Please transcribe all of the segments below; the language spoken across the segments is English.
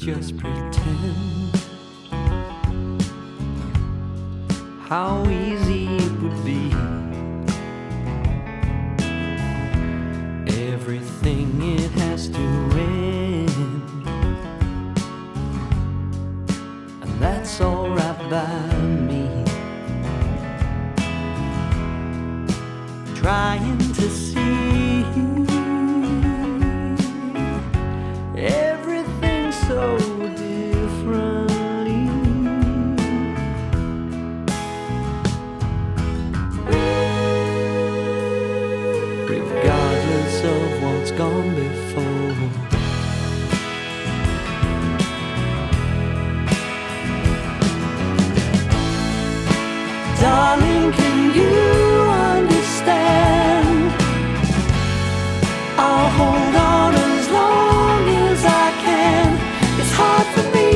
just pretend how easy it would be? Everything it has to end, and that's alright by me. Trying what's gone before. Darling, can you understand? I'll hold on as long as I can. It's hard for me.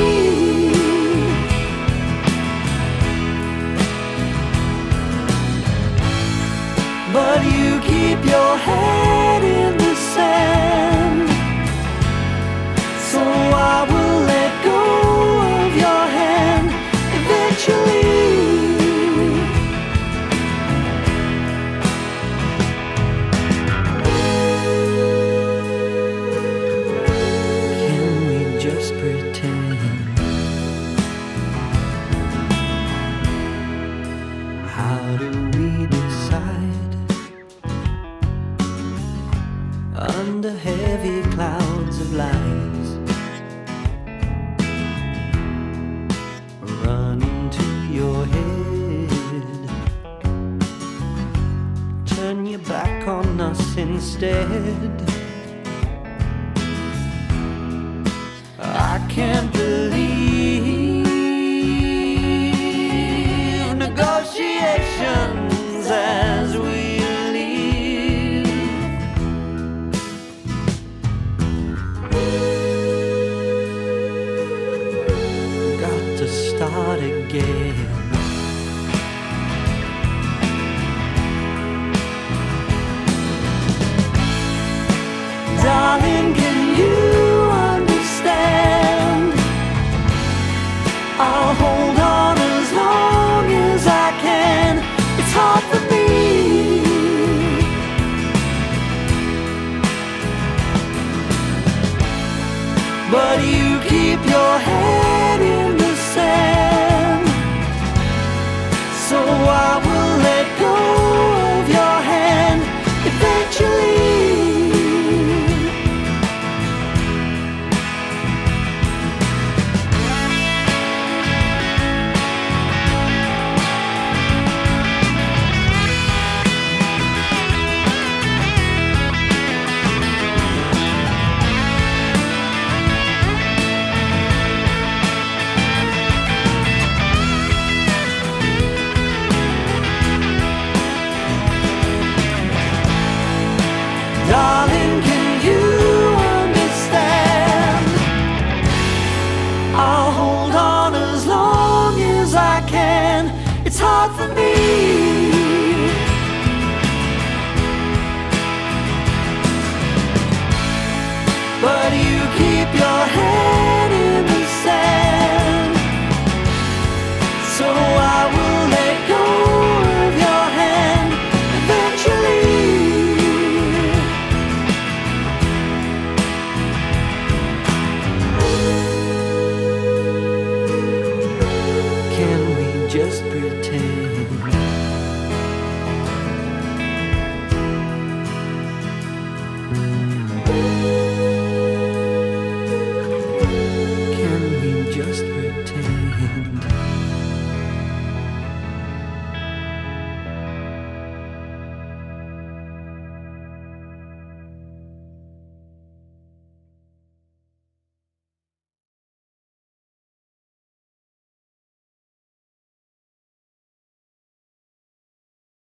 But you keep your head do we decide? Under heavy clouds of lies. Run into your head. Turn your back on us instead. I can't believe again. Darling, can you understand? I'll hold on as long as I can. It's hard for me. But you keep your head in I for me.